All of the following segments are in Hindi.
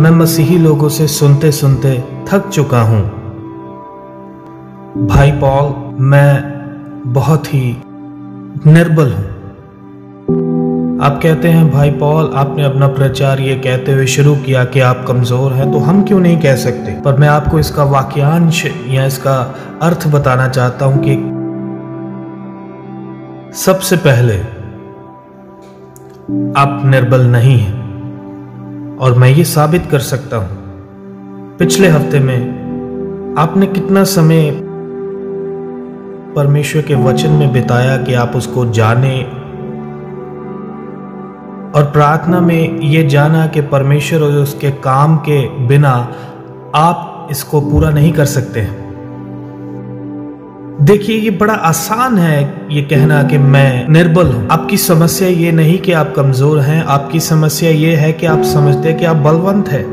मैं मसीही लोगों से सुनते सुनते थक चुका हूँ। भाई पॉल, मैं बहुत ही निर्बल हूँ। आप कहते हैं, भाई पॉल, आपने अपना प्रचार ये कहते हुए शुरू किया कि आप कमज़ोर हैं तो हम क्यों नहीं कह सकते? पर मैं आपको इसका वाक्यांश या इसका अर्थ बताना चाहता हूँ कि सबसे पहले आप निर्बल नहीं हैं। और मैं ये साबित कर सकता हूँ। पिछले हफ़्ते में आपने कितना समय परमेश्वर के वचन में बिताया कि आप उसको जाने और प्रार्थना में ये जाना कि परमेश्वर और उसके काम के बिना आप इसको पूरा नहीं कर सकते देखिए, ये बड़ा आसान है ये कहना कि मैं निर्बल हूँ। आपकी समस्या ये नहीं कि आप कमज़ोर हैं, आपकी समस्या ये है कि आप समझते हैं कि आप बलवंत हैं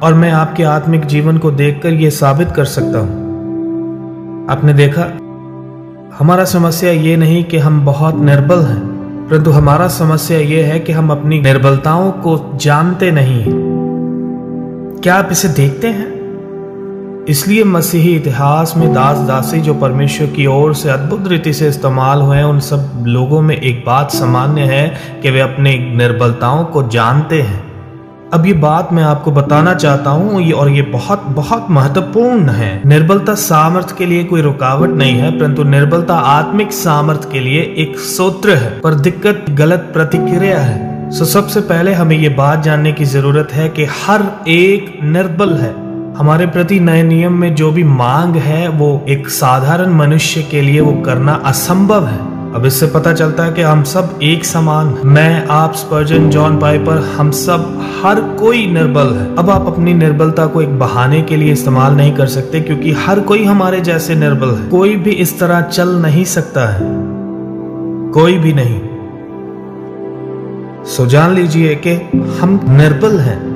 और मैं आपके आत्मिक जीवन को देखकर ये साबित कर सकता हूँ। आपने देखा? हमारा समस्या ये नहीं कि हम बहुत निर्बल हैं, परंतु हमारा समस्या ये है कि हम अपनी निर्बलताओं को जानते नहीं क्या आप इसे देखते हैं? इसलिए मसीही इतिहास में दास दासी जो परमेश्वर की ओर से अद्भुत रीति से इस्तेमाल हुए उन सब लोगों में एक बात सामान्य है कि वे अपने निर्बलताओं को जानते हैं। अब ये बात मैं आपको बताना चाहता हूँ, ये और ये बहुत बहुत महत्वपूर्ण है। निर्बलता सामर्थ्य के लिए कोई रुकावट नहीं है, परंतु निर्बलता आत्मिक सामर्थ्य के लिए एक सूत्र है, पर दिक्कत, गलत प्रतिक्रिया है। सो सबसे पहले हमें ये बात जानने की ज़रूरत है कि हर एक निर्बल है। हमारे प्रति नए नियम में जो भी मांग है, वो एक साधारण मनुष्य के लिए वो करना असंभव है। अब इससे पता चलता है कि हम सब एक समान मैं, आप, स्पर्जन, जॉन पाइपर, हम सब हर कोई निर्बल है। अब आप अपनी निर्बलता को एक बहाने के लिए इस्तेमाल नहीं कर सकते, क्योंकि हर कोई हमारे जैसे निर्बल है। कोई भी इस तरह चल नहीं सकता है। कोई भी नहीं। सो जान लीजिए कि हम निर्बल हैं।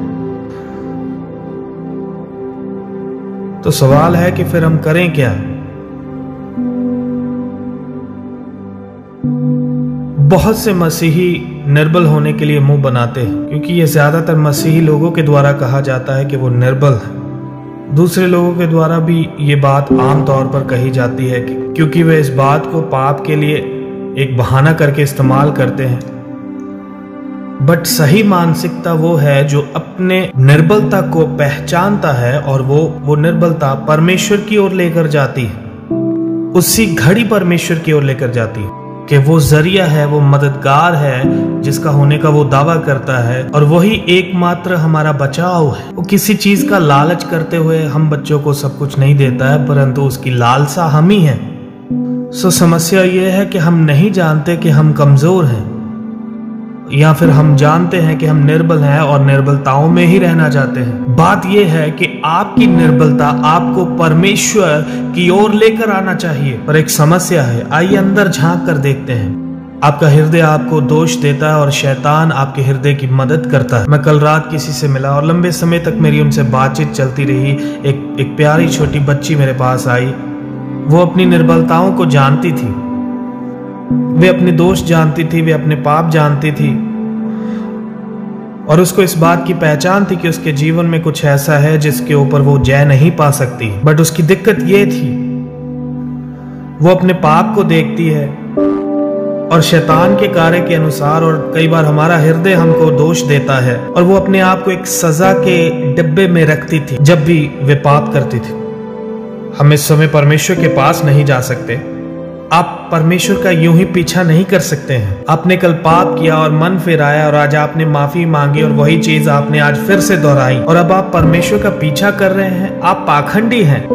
तो सवाल है कि फिर हम करें क्या? बहुत से मसीही निर्बल होने के लिए मुँह बनाते हैं, क्योंकि ये ज़्यादातर मसीही लोगों के द्वारा कहा जाता है कि वो निर्बल है। दूसरे लोगों के द्वारा भी ये बात आम तौर पर कही जाती है कि क्योंकि वे इस बात को पाप के लिए एक बहाना करके इस्तेमाल करते हैं। बट सही मानसिकता वो है जो अपने निर्बलता को पहचानता है और वो वो निर्बलता परमेश्वर की ओर लेकर जाती है। उसी घड़ी परमेश्वर की ओर लेकर जाती है कि वो ज़रिया है, वो मददगार है, जिसका होने का वो दावा करता है और वही एकमात्र हमारा बचाव है। वो किसी चीज़ का लालच करते हुए हम बच्चों को सब कुछ नहीं देता है, परंतु उसकी लालसा हम ही है। सो समस्या ये है कि हम नहीं जानते कि हम कमज़ोर हैं। या फिर हम जानते हैं कि हम निर्बल हैं और निर्बलताओं में ही रहना चाहते हैं। बात यह है कि आपकी निर्बलता आपको परमेश्वर की ओर लेकर आना चाहिए। पर एक समस्या है, आइए अंदर झाँक कर देखते हैं। आपका हृदय आपको दोष देता है और शैतान आपके हृदय की मदद करता है। मैं कल रात किसी से मिला और लंबे समय तक मेरी उनसे बातचीत चलती रही। एक एक प्यारी छोटी बच्ची मेरे पास आई। वो अपनी निर्बलताओं को जानती थी। वे अपने दोष जानती थी, वे अपने पाप जानती थी। और उसको इस बात की पहचान थी कि उसके जीवन में कुछ ऐसा है जिसके ऊपर वो जय नहीं पा सकती। बट उसकी दिक्कत ये थी, वो अपने पाप को देखती है और शैतान के कार्य के अनुसार और कई बार हमारा हृदय हमको दोष देता है और वो अपने आप को एक सजा के डिब्बे में रखती थी जब भी वे पाप करती थी। हम इस समय परमेश्वर के पास नहीं जा सकते। आप परमेश्वर का यूँ ही पीछा नहीं कर सकते हैं। आपने कल पाप किया और मन फिर आया और आज आपने माफ़ी मांगी और वही चीज़ आपने आज फिर से दोहराई। और अब आप परमेश्वर का पीछा कर रहे हैं। आप पाखंडी हैं।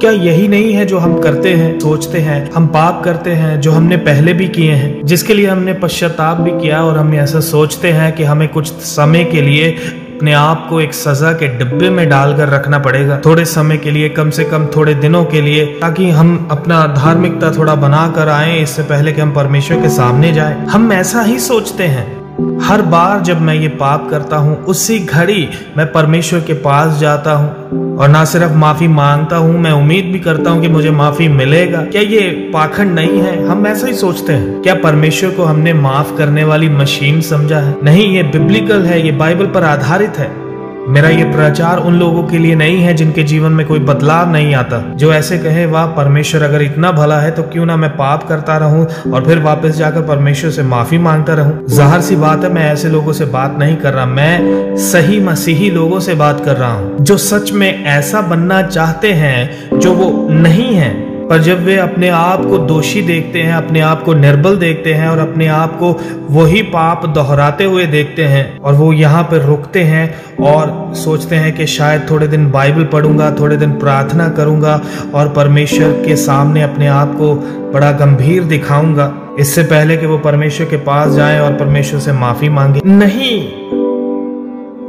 क्या यही नहीं है जो हम करते हैं, सोचते हैं, हम पाप करते हैं, जो हमने पहले भी किए हैं, जिसके लिए हमने पश्चाताप भी किया और हम ऐसा सोचते हैं कि हमें कुछ समय के लिए अपने आप को एक सजा के डिब्बे में डालकर रखना पड़ेगा। थोड़े समय के लिए, कम से कम थोड़े दिनों के लिए, ताकि हम अपना धार्मिकता थोड़ा बना कर आए, इससे पहले कि हम परमेश्वर के सामने जाए। हम ऐसा ही सोचते हैं। हर बार जब मैं ये पाप करता हूँ, उसी घड़ी मैं परमेश्वर के पास जाता हूँ। और ना सिर्फ़ माफ़ी माँगता हूँ, मैं उम्मीद भी करता हूँ कि मुझे माफ़ी मिलेगा। क्या ये पाखंड नहीं है? हम ऐसा ही सोचते हैं। क्या परमेश्वर को हमने माफ़ करने वाली मशीन समझा है? नहीं, ये बिब्लिकल है, ये बाइबल पर आधारित है। मेरा ये प्रचार उन लोगों के लिए नहीं है जिनके जीवन में कोई बदलाव नहीं आता। जो ऐसे कहे, वाह, परमेश्वर, अगर इतना भला है तो क्यों ना मैं पाप करता रहूँ और फिर वापस जाकर परमेश्वर से माफ़ी माँगता रहूँ? ज़ाहिर सी बात है, मैं ऐसे लोगों से बात नहीं कर रहा। मैं सही मसीही लोगों से बात कर रहा हूँ। जो सच में ऐसा बनना चाहते हैं, जो वो नहीं है पर जब वे अपने आप को दोषी देखते हैं, अपने आप को निर्बल देखते हैं और अपने आप को वही पाप दोहराते हुए देखते हैं और वो यहाँ पर रुकते हैं और सोचते हैं कि शायद थोड़े दिन बाइबल पढ़ूँगा, थोड़े दिन प्रार्थना करूँगा और परमेश्वर के सामने अपने आप को बड़ा गंभीर दिखाऊँगा। इससे पहले कि वो परमेश्वर के पास जाए और परमेश्वर से माफ़ी मांगे। नहीं!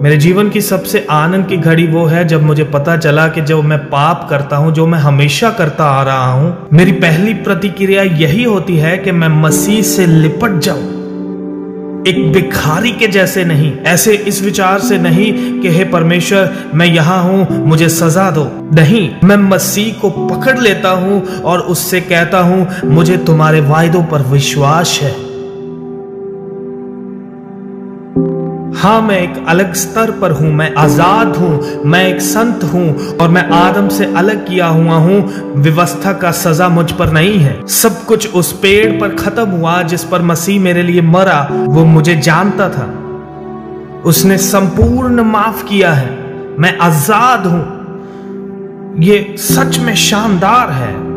मेरे जीवन की सबसे आनंद की घड़ी वो है जब मुझे पता चला कि जब मैं पाप करता हूँ, जो मैं हमेशा करता आ रहा हूँ, मेरी पहली प्रतिक्रिया यही होती है कि मैं मसीह से लिपट जाऊँ। एक भिखारी के जैसे नहीं, ऐसे इस विचार से नहीं कि हे परमेश्वर, मैं यहाँ हूँ, मुझे सजा दो। नहीं, मैं मसीह को पकड़ लेता हूँ और उससे कहता हूँ, मुझे तुम्हारे वायदों पर विश्वास है। हाँ मैं एक अलग स्तर पर हूँ, मैं आज़ाद हूँ, मैं एक संत हूँ और मैं आदम से अलग किया हुआ हूँ। व्यवस्था का सजा मुझ पर नहीं है। सब कुछ उस पेड़ पर खत्म हुआ जिस पर मसीह मेरे लिए मरा, वो मुझे जानता था। उसने संपूर्ण माफ़ किया है। मैं आज़ाद हूँ। ये सच में शानदार है।